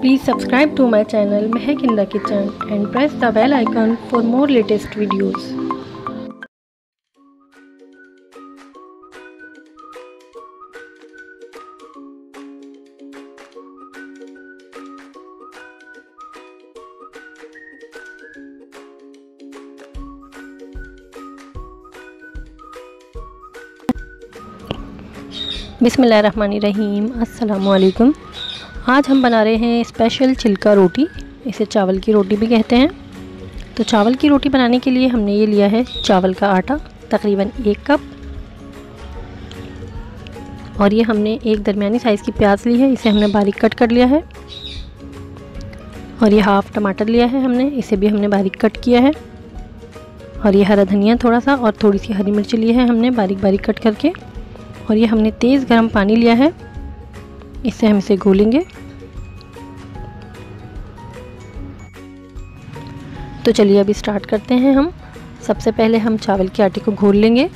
Subscribe to my channel Mehak in the Kitchen and press the bell icon for more latest videos. बिसमीम अस्सलाम आज हम बना रहे हैं स्पेशल छिलका रोटी इसे चावल की रोटी भी कहते हैं। तो चावल की रोटी बनाने के लिए हमने ये लिया है चावल का आटा, तकरीबन एक कप। और ये हमने एक दरमियानी साइज़ की प्याज ली है, इसे हमने बारीक कट कर लिया है। और ये हाफ़ टमाटर लिया है हमने, इसे भी हमने बारीक कट किया है। और ये हरा धनिया थोड़ा सा और थोड़ी सी हरी मिर्च ली है हमने बारीक बारीक कट करके। और ये हमने तेज़ गर्म पानी लिया है। इससे हम इसे घोलेंगे। तो चलिए अभी स्टार्ट करते हैं हम। सबसे पहले हम चावल के आटे को घोल लेंगे।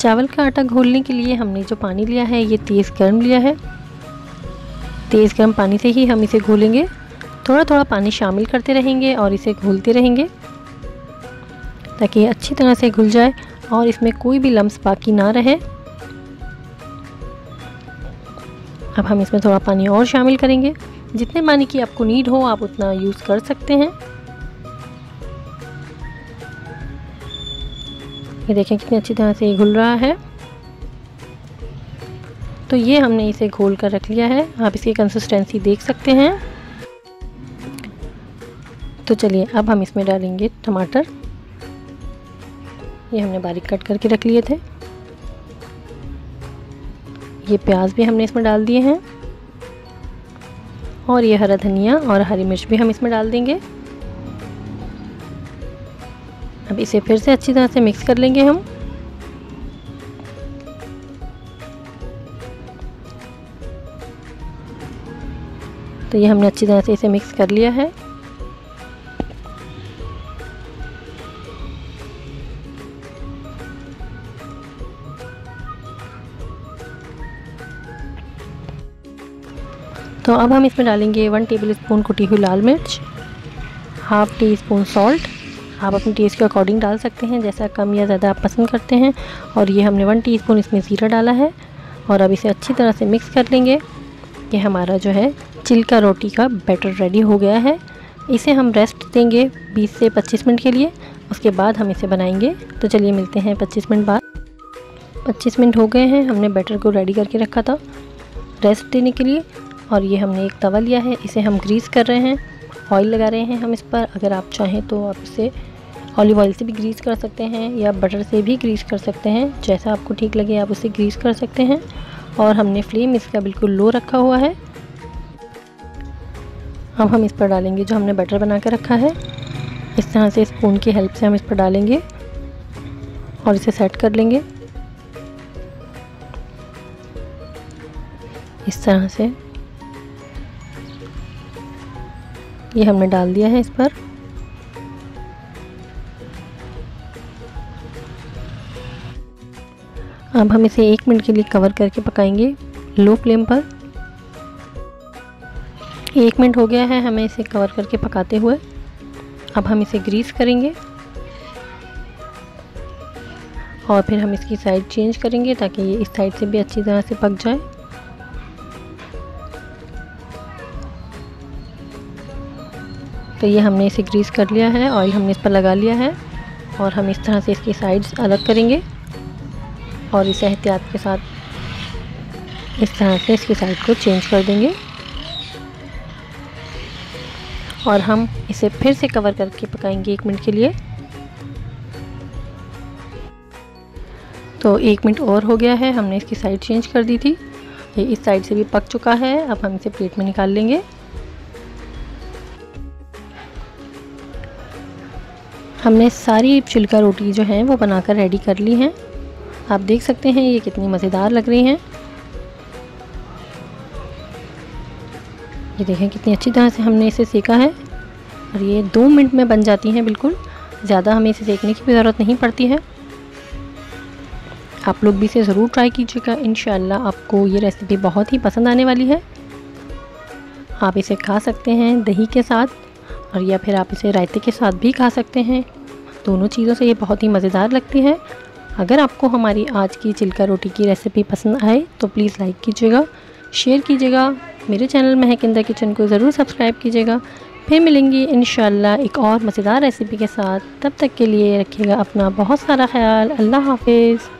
चावल का आटा घोलने के लिए हमने जो पानी लिया है, ये तेज़ गर्म लिया है। तेज़ गर्म पानी से ही हम इसे घोलेंगे। थोड़ा थोड़ा पानी शामिल करते रहेंगे और इसे घोलते रहेंगे। ताकि ये अच्छी तरह से घुल जाए और इसमें कोई भी लम्स बाकी ना रहे। अब हम इसमें थोड़ा पानी और शामिल करेंगे। जितने पानी की आपको नीड हो, आप उतना यूज़ कर सकते हैं। ये देखें कितनी अच्छी तरह से ये घुल रहा है। तो ये हमने इसे घोल कर रख लिया है। आप इसकी कंसिस्टेंसी देख सकते हैं। तो चलिए, अब हम इसमें डालेंगे टमाटर। ये हमने बारीक कट करके रख लिए थे। ये प्याज भी हमने इसमें डाल दिए हैं। और ये हरा धनिया और हरी मिर्च भी हम इसमें डाल देंगे। अब इसे फिर से अच्छी तरह से मिक्स कर लेंगे हम। तो ये हमने अच्छी तरह से इसे मिक्स कर लिया है। तो अब हम इसमें डालेंगे वन टेबल स्पून कुटी हुई लाल मिर्च, हाफ़ टी स्पून सॉल्ट। आप अपने टेस्ट के अकॉर्डिंग डाल सकते हैं, जैसा कम या ज़्यादा आप पसंद करते हैं। और ये हमने वन टीस्पून इसमें ज़ीरा डाला है। और अब इसे अच्छी तरह से मिक्स कर लेंगे। ये हमारा जो है, चिल्का रोटी का बैटर रेडी हो गया है। इसे हम रेस्ट देंगे 20 से 25 मिनट के लिए। उसके बाद हम इसे बनाएँगे। तो चलिए मिलते हैं 25 मिनट बाद। 25 मिनट हो गए हैं, हमने बैटर को रेडी करके रखा था। रेस्ट देने के लिए और ये हमने एक तवा लिया है। इसे हम ग्रीस कर रहे हैं। ऑयल लगा रहे हैं हम इस पर। अगर आप चाहें तो आप इसे ऑलिव ऑयल से भी ग्रीस कर सकते हैं या बटर से भी ग्रीस कर सकते हैं। जैसा आपको ठीक लगे आप उसे ग्रीस कर सकते हैं। और हमने फ्लेम इसका बिल्कुल लो रखा हुआ है। अब हम इस पर डालेंगे जो हमने बटर बना कर रखा है। इस तरह से स्पून की हेल्प से हम इस पर डालेंगे। और इसे सेट कर लेंगे। इस तरह से ये हमने डाल दिया है इस पर। अब हम इसे एक मिनट के लिए कवर करके पकाएँगे लो फ्लेम पर। एक मिनट हो गया है हमें इसे कवर करके पकाते हुए। अब हम इसे ग्रीस करेंगे। और फिर हम इसकी साइड चेंज करेंगे ताकि ये इस साइड से भी अच्छी तरह से पक जाए। तो ये हमने इसे ग्रीस कर लिया है ऑयल हमने इस पर लगा लिया है और हम इस तरह से इसकी साइड्स अलग करेंगे और इसे एहतियात के साथ इस तरह से इसकी साइड को चेंज कर देंगे और हम इसे फिर से कवर करके पकाएँगे एक मिनट के लिए। तो एक मिनट और हो गया है, हमने इसकी साइड चेंज कर दी थी। ये इस साइड से भी पक चुका है, अब हम इसे प्लेट में निकाल लेंगे। हमने सारी छिलका रोटी जो है वो बनाकर रेडी कर ली हैं। आप देख सकते हैं ये कितनी मज़ेदार लग रही हैं। ये देखें कितनी अच्छी तरह से हमने इसे सेका है। और ये दो मिनट में बन जाती हैं बिल्कुल। ज़्यादा हमें इसे सेकने की भी ज़रूरत नहीं पड़ती है। आप लोग भी इसे ज़रूर ट्राई कीजिएगा। इन आपको ये रेसिपी बहुत ही पसंद आने वाली है। आप इसे खा सकते हैं दही के साथ। और या फिर आप इसे रायते के साथ भी खा सकते हैं। दोनों चीज़ों से ये बहुत ही मज़ेदार लगती है। अगर आपको हमारी आज की चिल्का रोटी की रेसिपी पसंद आए तो प्लीज़ लाइक कीजिएगा शेयर कीजिएगा। मेरे चैनल महक इंदा किचन को ज़रूर सब्सक्राइब कीजिएगा। फिर मिलेंगी इन एक और मज़ेदार रेसिपी के साथ। तब तक के लिए रखिएगा अपना बहुत सारा ख्याल। अल्लाह हाफिज़।